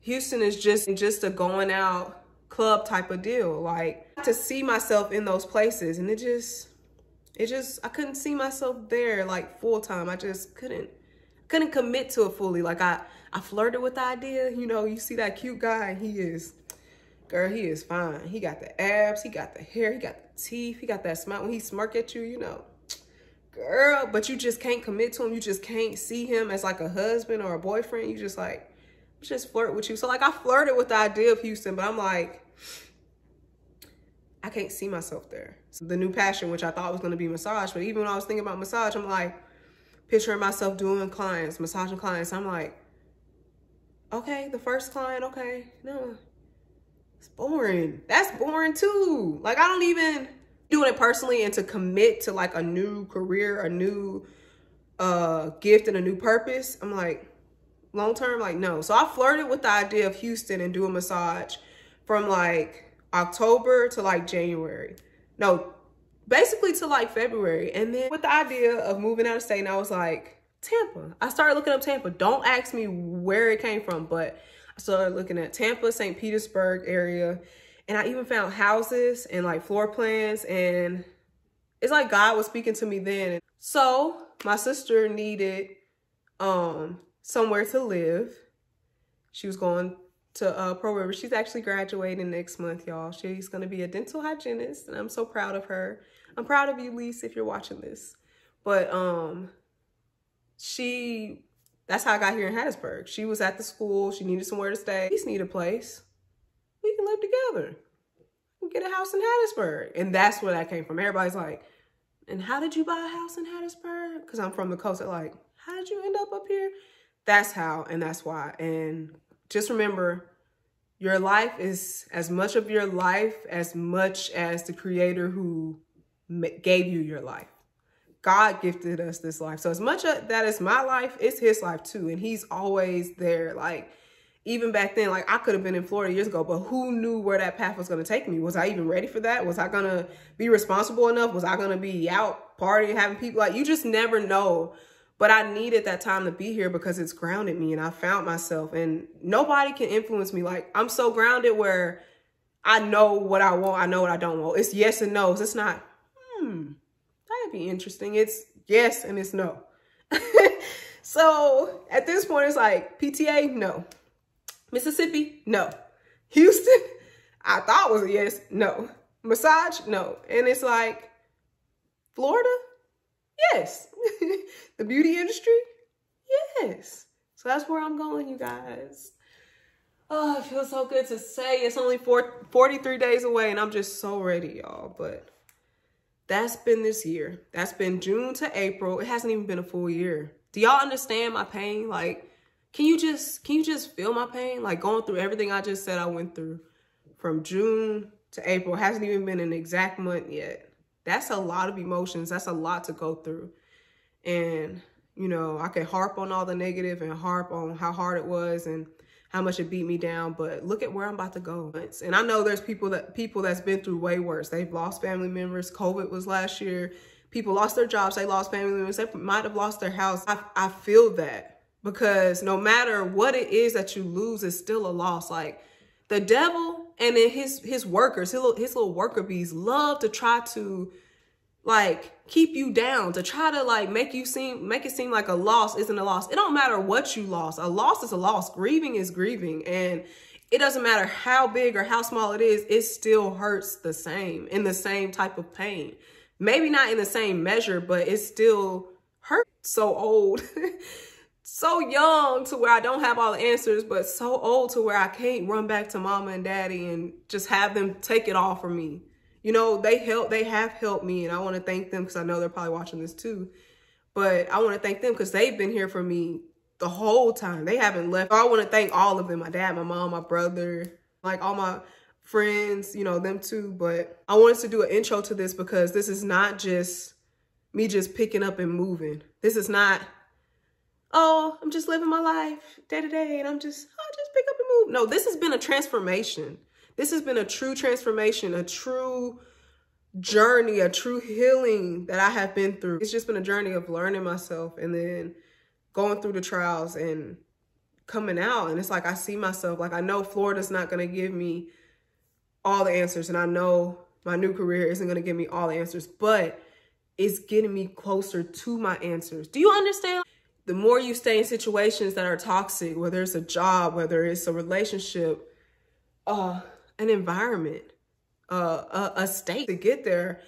Houston is just, just a going out club type of deal. Like, to see myself in those places and it just, it just, I couldn't see myself there like full time. I just couldn't, couldn't commit to it fully. Like, I, I flirted with the idea. You know, you see that cute guy he is Girl, he is fine. He got the abs, he got the hair, he got the teeth, he got that smile. When he smirk at you, you know, girl, but you just can't commit to him. You just can't see him as like a husband or a boyfriend. You just like, just flirt with you. So like I flirted with the idea of Houston, but I'm like, I can't see myself there. So the new passion, which I thought was gonna be massage, but even when I was thinking about massage, I'm like, picturing myself doing clients, massaging clients. I'm like, okay, the first client, okay, no, it's boring. That's boring too. Like I don't even doing it personally and to commit to like a new career, a new uh gift and a new purpose, I'm like, long term, like no. So I flirted with the idea of Houston and doing massage from like October to like January. No, basically to like February. And then with the idea of moving out of state, and I was like, Tampa. I started looking up Tampa. Don't ask me where it came from, but Started looking at Tampa, St. Petersburg area. And I even found houses and like floor plans. And it's like God was speaking to me then. So my sister needed um somewhere to live. She was going to uh, Pearl River. She's actually graduating next month, y'all. She's going to be a dental hygienist, and I'm so proud of her. I'm proud of you, Lise, if you're watching this. But um, she, that's how I got here in Hattiesburg. She was at the school. She needed somewhere to stay. We need a place. We can live together. We can get a house in Hattiesburg. And that's where that came from. Everybody's like, and how did you buy a house in Hattiesburg? Because I'm from the coast. They're like, how did you end up up here? That's how and that's why. And just remember, your life is as much of your life as much as the creator who gave you your life. God gifted us this life. So as much that is my life, it's his life too. And he's always there. Like even back then, like I could have been in Florida years ago, but who knew where that path was going to take me? Was I even ready for that? Was I going to be responsible enough? Was I going to be out partying, having people like you just never know but I needed that time to be here because it's grounded me and I found myself and nobody can influence me. Like I'm so grounded where I know what I want. I know what I don't want. It's yes and no's. It's not, hmm, be interesting. It's yes and it's no. so at this point, it's like PTA, no. Mississippi, no. Houston, I thought was a yes, no. Massage, no. And it's like, Florida, Yes. the beauty industry? Yes. So that's where I'm going, you guys. Oh, it feels so good to say. It's only four, 43 days away and I'm just so ready, y'all. But that's been this year. That's been June to April. It hasn't even been a full year. Do y'all understand my pain? Like, can you just, can you just feel my pain? Like going through everything I just said I went through from June to April. Hasn't even been an exact month yet that's a lot of emotions. That's a lot to go through. And, you know, I could harp on all the negative and harp on how hard it was and how much it beat me down, but look at where I'm about to go. And I know there's people that people that's been through way worse. They've lost family members. COVID was last year. People lost their jobs. They lost family members. They might have lost their house. I, I feel that because no matter what it is that you lose, it's still a loss. Like the devil and then his his workers, his little, his little worker bees love to try to like keep you down to try to like make you seem make it seem like a loss isn't a loss. It don't matter what you lost. A loss is a loss. Grieving is grieving and it doesn't matter how big or how small it is, it still hurts the same in the same type of pain. Maybe not in the same measure, but it still hurts so old. so young to where I don't have all the answers, but so old to where I can't run back to mama and daddy and just have them take it all from me. You know, they help, they have helped me and I want to thank them because I know they're probably watching this too. But I want to thank them because they've been here for me the whole time. They haven't left. I want to thank all of them, my dad, my mom, my brother, like all my friends, you know, them too. But I wanted to do an intro to this because this is not just me just picking up and moving. This is not oh, I'm just living my life day to day and I'm just, I'll just pick up and move. No, this has been a transformation. This has been a true transformation, a true journey, a true healing that I have been through. It's just been a journey of learning myself and then going through the trials and coming out. And it's like, I see myself, like I know Florida's not going to give me all the answers. And I know my new career isn't going to give me all the answers, but it's getting me closer to my answers. Do you understand? the more you stay in situations that are toxic, whether it's a job, whether it's a relationship, uh, an environment, uh, a, a state to get there,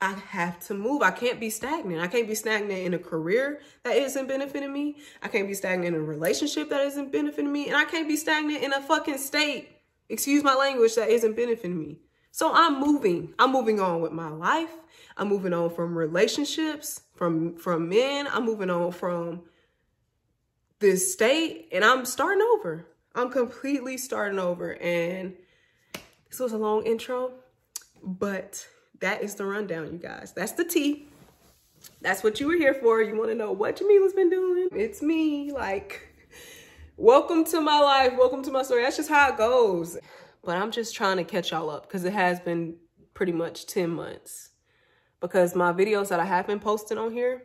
I have to move. I can't be stagnant. I can't be stagnant in a career that isn't benefiting me. I can't be stagnant in a relationship that isn't benefiting me. And I can't be stagnant in a fucking state, excuse my language, that isn't benefiting me. So I'm moving. I'm moving on with my life. I'm moving on from relationships, from from men. I'm moving on from this state and I'm starting over. I'm completely starting over. And this was a long intro, but that is the rundown, you guys. That's the tea. That's what you were here for. You want to know what Jamila's been doing? It's me. Like, welcome to my life. Welcome to my story. That's just how it goes. But I'm just trying to catch y'all up because it has been pretty much 10 months. Because my videos that I have been posting on here,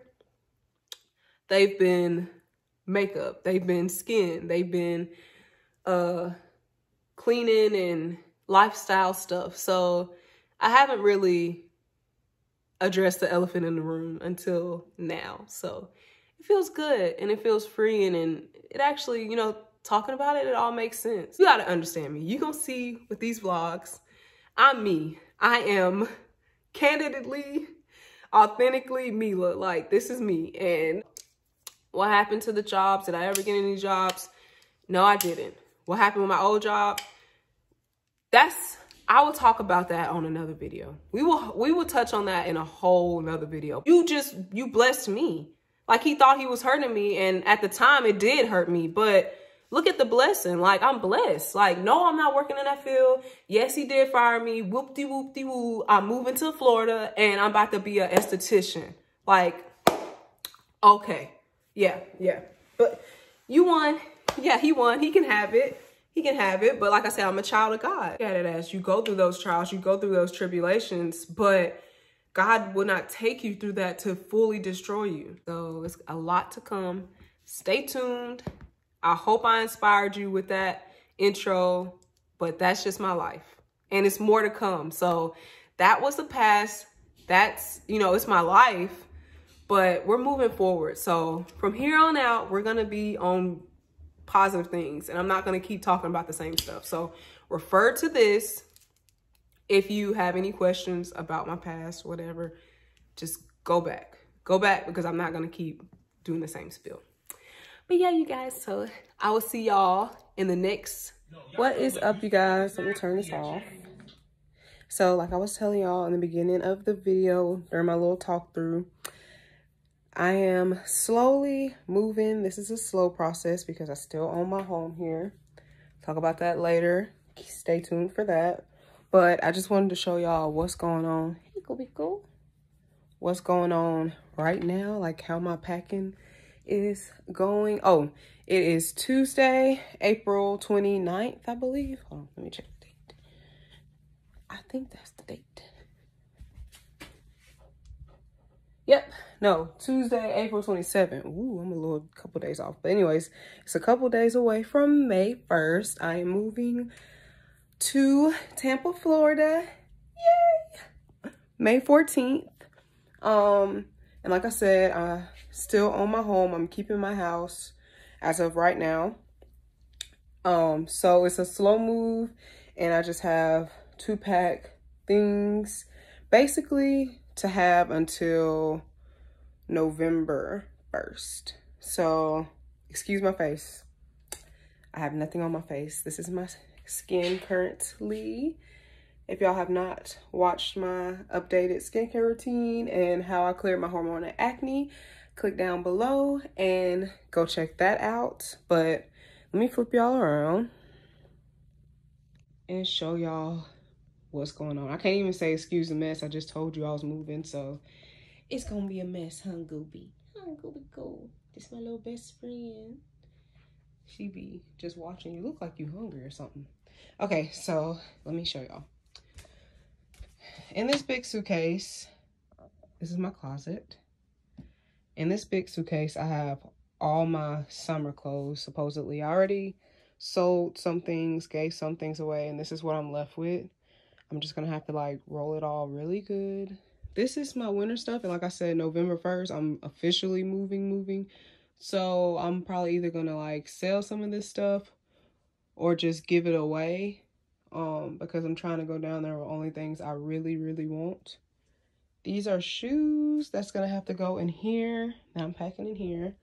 they've been makeup. They've been skin. They've been uh, cleaning and lifestyle stuff. So I haven't really addressed the elephant in the room until now. So it feels good and it feels free and, and it actually, you know, talking about it, it all makes sense. You gotta understand me. You gonna see with these vlogs, I'm me. I am candidly, authentically Mila. Like this is me. And what happened to the jobs? Did I ever get any jobs? No, I didn't. What happened with my old job? That's I will talk about that on another video. We will we will touch on that in a whole another video. You just you blessed me. Like he thought he was hurting me and at the time it did hurt me, but look at the blessing. Like I'm blessed. Like no, I'm not working in that field. Yes, he did fire me. Whoop de whoop de woo. I'm moving to Florida and I'm about to be an esthetician. Like okay. Yeah, yeah. But you won. Yeah, he won. He can have it he can have it. But like I said, I'm a child of God. At it as you go through those trials, you go through those tribulations, but God will not take you through that to fully destroy you. So it's a lot to come. Stay tuned. I hope I inspired you with that intro, but that's just my life. And it's more to come. So that was the past. That's, you know, it's my life, but we're moving forward. So from here on out, we're going to be on positive things. And I'm not going to keep talking about the same stuff. So refer to this if you have any questions about my past, whatever. Just go back. Go back because I'm not going to keep doing the same spiel. But yeah, you guys, so I will see y'all in the next. What is up, you guys? Let me turn this off. So like I was telling y'all in the beginning of the video during my little talk through, I am slowly moving. This is a slow process because I still own my home here. Talk about that later. Stay tuned for that. But I just wanted to show y'all what's going on. Be cool. What's going on right now, like how my packing is going. Oh, it is Tuesday, April 29th, I believe. Hold on, let me check the date. I think that's the date. Yep. No, Tuesday, April 27th. Ooh, I'm a little couple days off. But anyways, it's a couple days away from May 1st. I am moving to Tampa, Florida. Yay! May 14th. Um, and like I said, I still own my home. I'm keeping my house as of right now. Um, so it's a slow move and I just have two pack things. Basically, to have until November 1st. So, excuse my face. I have nothing on my face. This is my skin currently. If y'all have not watched my updated skincare routine and how I cleared my hormone hormonal acne, click down below and go check that out. But let me flip y'all around and show y'all what's going on. I can't even say excuse the mess. I just told you I was moving, so it's gonna be a mess, huh, Gooby? Huh, Gooby Go. This my little best friend. She be just watching you. Look like you hungry or something. Okay, so let me show y'all. In this big suitcase, this is my closet. In this big suitcase, I have all my summer clothes, supposedly. I already sold some things, gave some things away, and this is what I'm left with. I'm just gonna have to like roll it all really good. This is my winter stuff. And like I said, November 1st, I'm officially moving, moving. So I'm probably either gonna like sell some of this stuff or just give it away. Um, because I'm trying to go down there with only things I really, really want. These are shoes that's gonna have to go in here. Now I'm packing in here.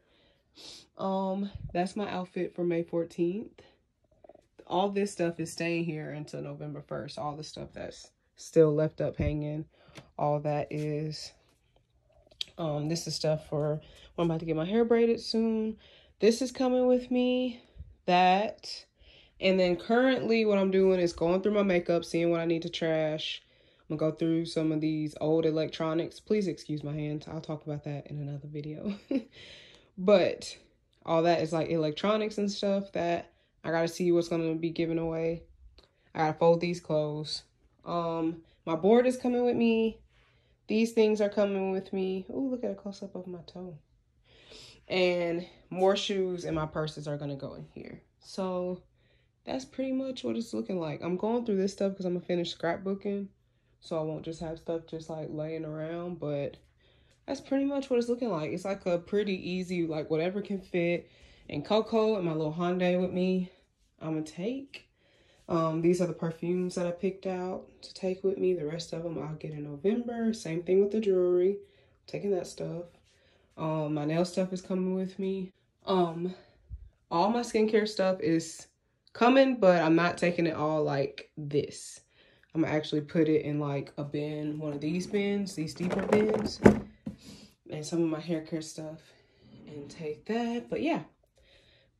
Um, that's my outfit for May 14th all this stuff is staying here until November 1st. All the stuff that's still left up hanging, all that is, um, this is stuff for when I'm about to get my hair braided soon. This is coming with me, that, and then currently what I'm doing is going through my makeup, seeing what I need to trash, I'm gonna go through some of these old electronics. Please excuse my hands. I'll talk about that in another video. but all that is like electronics and stuff that I gotta see what's gonna be given away. I gotta fold these clothes. Um, my board is coming with me. These things are coming with me. Oh, look at a close up of my toe. And more shoes and my purses are gonna go in here. So that's pretty much what it's looking like. I'm going through this stuff because I'm gonna finish scrapbooking. So I won't just have stuff just like laying around, but that's pretty much what it's looking like. It's like a pretty easy, like whatever can fit. And Coco and my little Hyundai with me, I'm gonna take. Um, these are the perfumes that I picked out to take with me. The rest of them I'll get in November. Same thing with the jewelry. taking that stuff. Um, my nail stuff is coming with me. Um, all my skincare stuff is coming, but I'm not taking it all like this. I'm gonna actually put it in like a bin, one of these bins, these deeper bins, and some of my hair care stuff and take that. But yeah,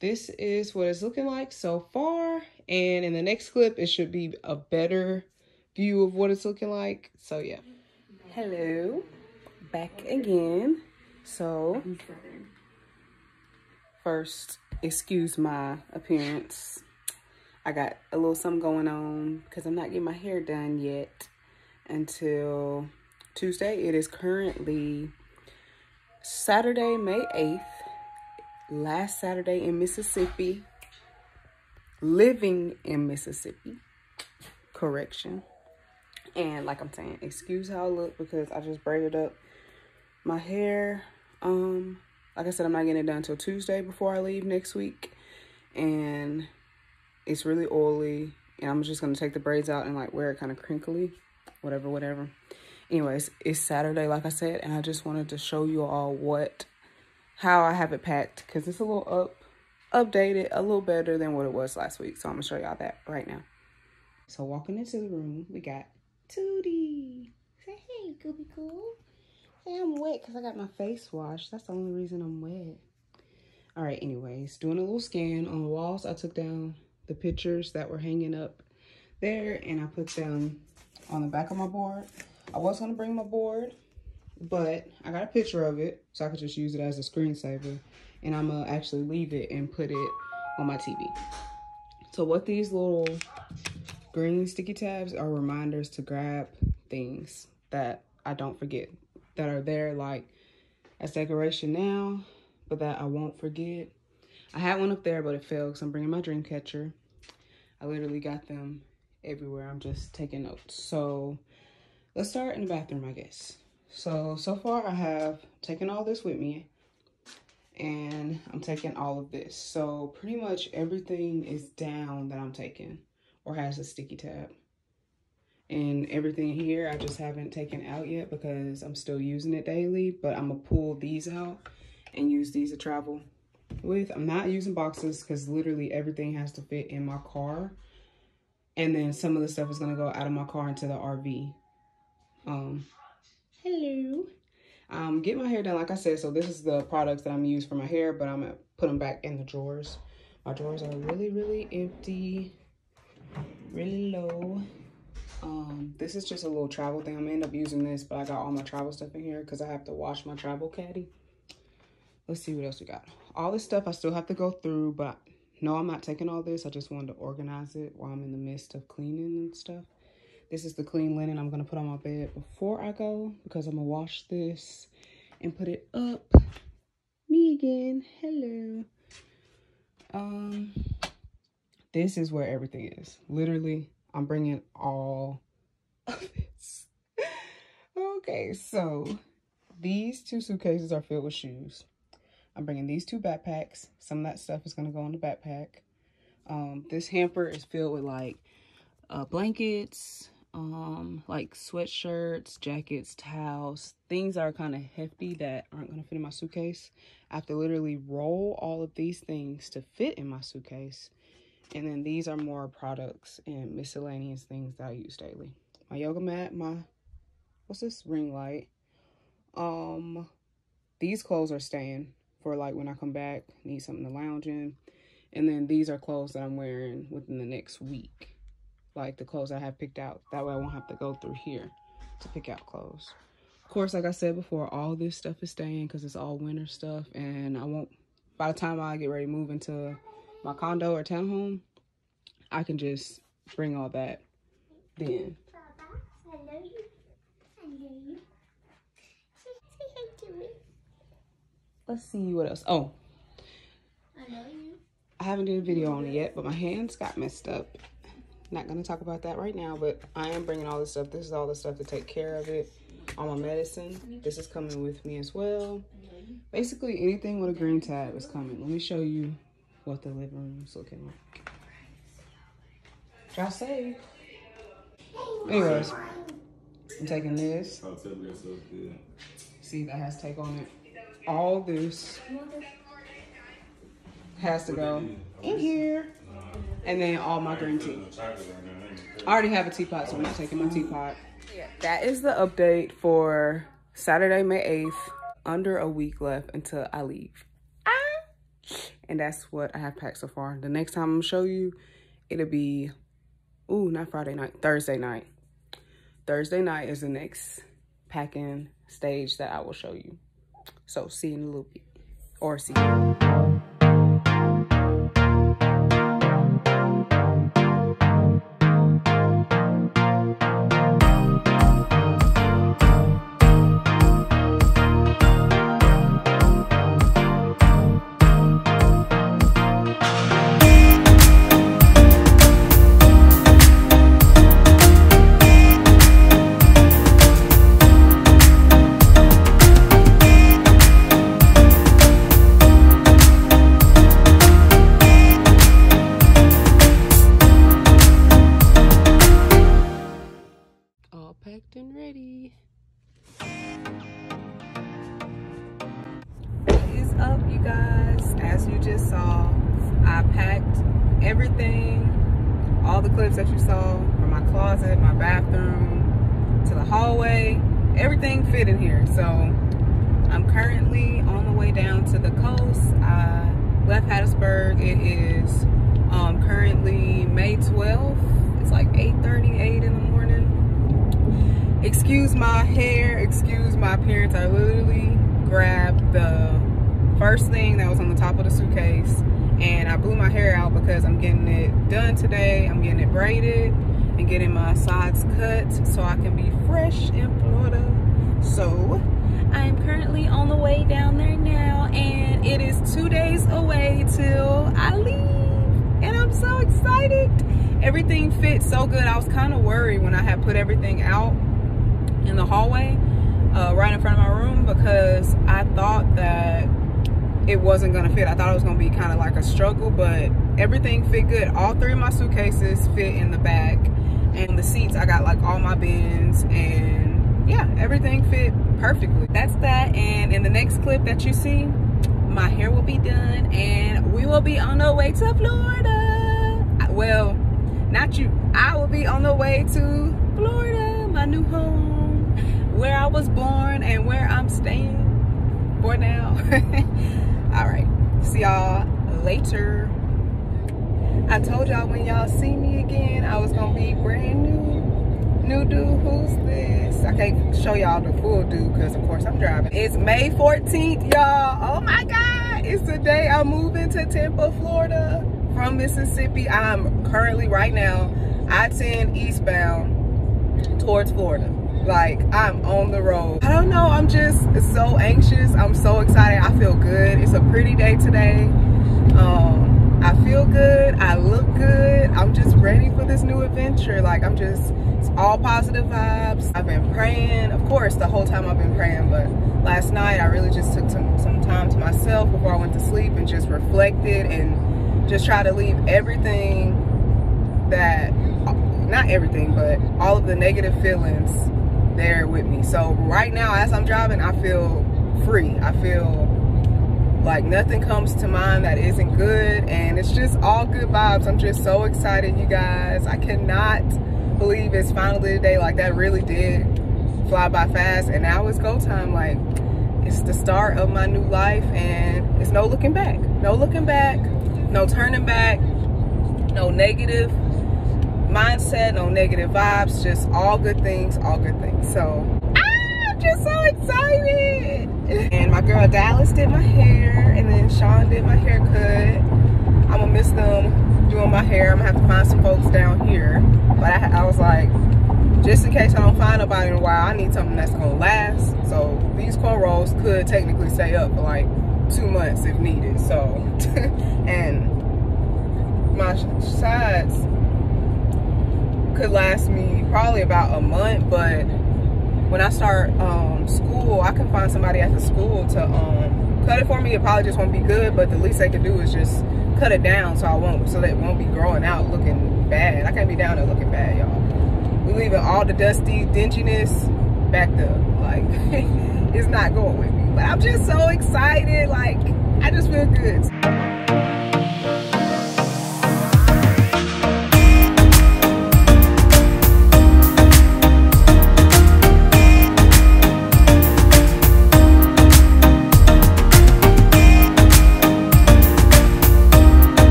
this is what it's looking like so far. And in the next clip, it should be a better view of what it's looking like. So yeah. Hello, back again. So first, excuse my appearance. I got a little something going on because I'm not getting my hair done yet until Tuesday. It is currently Saturday, May 8th, last Saturday in Mississippi, living in Mississippi, correction. And like I'm saying, excuse how I look because I just braided up my hair. Um, like I said, I'm not getting it done until Tuesday before I leave next week. And it's really oily. And I'm just going to take the braids out and like wear it kind of crinkly. Whatever, whatever. Anyways, it's Saturday, like I said. And I just wanted to show you all what, how I have it packed. Because it's a little up, updated, a little better than what it was last week. So I'm going to show y'all that right now. So walking into the room, we got Tootie. Say hey, Gooby Cool. Hey, I'm wet because I got my face washed. That's the only reason I'm wet. All right, anyways, doing a little scan on the walls. I took down the pictures that were hanging up there and I put them on the back of my board. I was gonna bring my board, but I got a picture of it so I could just use it as a screensaver and I'm gonna actually leave it and put it on my TV. So what these little green sticky tabs are reminders to grab things that I don't forget that are there like as decoration now, but that I won't forget. I had one up there, but it fell because I'm bringing my dream catcher. I literally got them everywhere. I'm just taking notes. So let's start in the bathroom, I guess. So, so far I have taken all this with me and I'm taking all of this. So pretty much everything is down that I'm taking or has a sticky tab. And everything here I just haven't taken out yet because I'm still using it daily, but I'm gonna pull these out and use these to travel with. I'm not using boxes because literally everything has to fit in my car. And then some of the stuff is gonna go out of my car into the RV. Um, hello. Um, get my hair done, like I said, so this is the products that I'm gonna for my hair, but I'm gonna put them back in the drawers. My drawers are really, really empty, really low. Um, this is just a little travel thing. I'm gonna end up using this, but I got all my travel stuff in here because I have to wash my travel caddy. Let's see what else we got. All this stuff I still have to go through, but no, I'm not taking all this. I just wanted to organize it while I'm in the midst of cleaning and stuff. This is the clean linen I'm going to put on my bed before I go because I'm going to wash this and put it up. Me again. Hello. Um, this is where everything is. Literally, I'm bringing all of this. okay, so these two suitcases are filled with shoes. I'm bringing these two backpacks. Some of that stuff is going to go in the backpack. Um, this hamper is filled with like uh, blankets, um, like sweatshirts, jackets, towels, things that are kind of hefty that aren't going to fit in my suitcase. I have to literally roll all of these things to fit in my suitcase. And then these are more products and miscellaneous things that I use daily. My yoga mat, my, what's this, ring light. Um, these clothes are staying for like when I come back, need something to lounge in. And then these are clothes that I'm wearing within the next week like the clothes I have picked out. That way I won't have to go through here to pick out clothes. Of course, like I said before, all this stuff is staying because it's all winter stuff. And I won't, by the time I get ready to move into my condo or townhome, I can just bring all that then. Let's see what else. Oh, I know you. I haven't did a video on it yet, but my hands got messed up. Not gonna talk about that right now, but I am bringing all this stuff. This is all the stuff to take care of it. All my medicine. This is coming with me as well. Basically, anything with a green tab is coming. Let me show you what the living room is looking like. Try safe. Anyways, I'm taking this. See, that has take on it. All this has to go in here. And then all my green tea. I already have a teapot, so I'm not taking my teapot. Yeah, that is the update for Saturday, May 8th. Under a week left until I leave. Ah! And that's what I have packed so far. The next time I'm gonna show you, it'll be, ooh, not Friday night, Thursday night. Thursday night is the next packing stage that I will show you. So see you in a little bit, or see you. Excuse my hair, excuse my appearance. I literally grabbed the first thing that was on the top of the suitcase and I blew my hair out because I'm getting it done today. I'm getting it braided and getting my sides cut so I can be fresh in Florida. So I'm currently on the way down there now and it is two days away till I leave and I'm so excited. Everything fits so good. I was kind of worried when I had put everything out in the hallway uh, right in front of my room because I thought that it wasn't gonna fit. I thought it was gonna be kind of like a struggle, but everything fit good. All three of my suitcases fit in the back and the seats, I got like all my bins and yeah, everything fit perfectly. That's that. And in the next clip that you see, my hair will be done and we will be on our way to Florida. Well, not you. I will be on the way to Florida, my new home where I was born and where I'm staying for now. All right, see y'all later. I told y'all when y'all see me again, I was gonna be brand new. New dude, who's this? I can't show y'all the full dude because of course I'm driving. It's May 14th, y'all. Oh my God, it's the day I'm moving to Tampa, Florida from Mississippi. I'm currently right now I-10 eastbound towards Florida. Like i'm on the road. I don't know i'm just so anxious. I'm so excited. I feel good. It's a pretty day today. Um i feel good. I look good. I'm just ready for this new adventure. Like i'm just it's all positive vibes i've been praying of course the whole time i've been praying but last night i really just took some, some time to myself before i went to sleep and just reflected and just try to leave everything that not everything but all of the negative feelings there with me. So right now, as I'm driving, I feel free. I feel like nothing comes to mind that isn't good and it's just all good vibes. I'm just so excited, you guys. I cannot believe it's finally the day. Like that really did fly by fast and now it's go time. Like it's the start of my new life and it's no looking back. No looking back, no turning back, no negative mindset, no negative vibes, just all good things, all good things. So I'm just so excited. And my girl Dallas did my hair, and then Sean did my haircut. I'm gonna miss them doing my hair. I'm gonna have to find some folks down here. But I, I was like, just in case I don't find nobody in a while, I need something that's gonna last. So these cornrows could technically stay up for like two months if needed. So, and my sides could last me probably about a month, but when I start um, school, I can find somebody at the school to um, cut it for me. It probably just won't be good, but the least they can do is just cut it down so I won't, so that it won't be growing out looking bad. I can't be down there looking bad, y'all. We leaving all the dusty dinginess back there. Like, it's not going with me. But I'm just so excited. Like, I just feel good.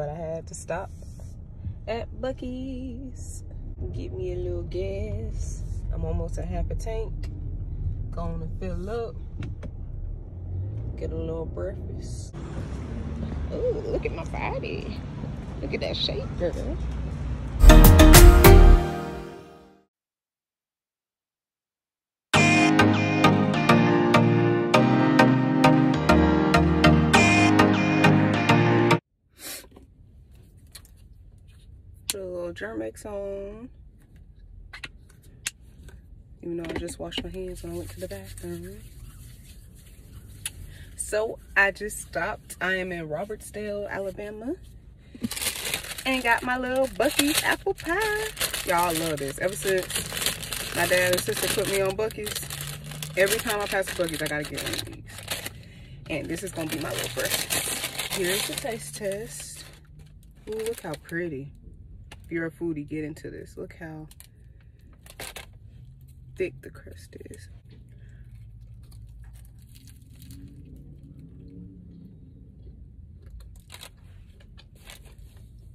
But I had to stop at Buc-ee's. Get me a little gas. I'm almost at half a tank. Going to fill up. Get a little breakfast. Oh, look at my body. Look at that shape, girl. Little Germ-X on. Even though I just washed my hands when I went to the bathroom. So I just stopped. I am in Robertsdale, Alabama. And got my little Buc-ee's apple pie. Y'all love this. Ever since my dad and sister put me on Buc-ee's, every time I pass a Buc-ee's, I gotta get one of these. And this is gonna be my little breakfast. Here's the taste test. Ooh, look how pretty if you're a foodie, get into this. Look how thick the crust is.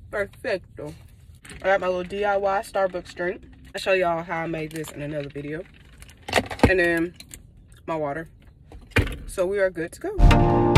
Perfecto. I got my little DIY Starbucks drink. I'll show y'all how I made this in another video. And then my water. So we are good to go.